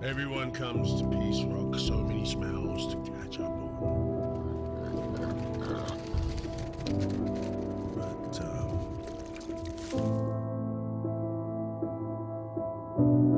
Everyone comes to Peace Rock, so many smells to catch up on. But, um...